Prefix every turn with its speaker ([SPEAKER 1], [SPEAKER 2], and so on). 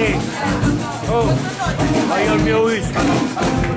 [SPEAKER 1] Oh, I am your wish.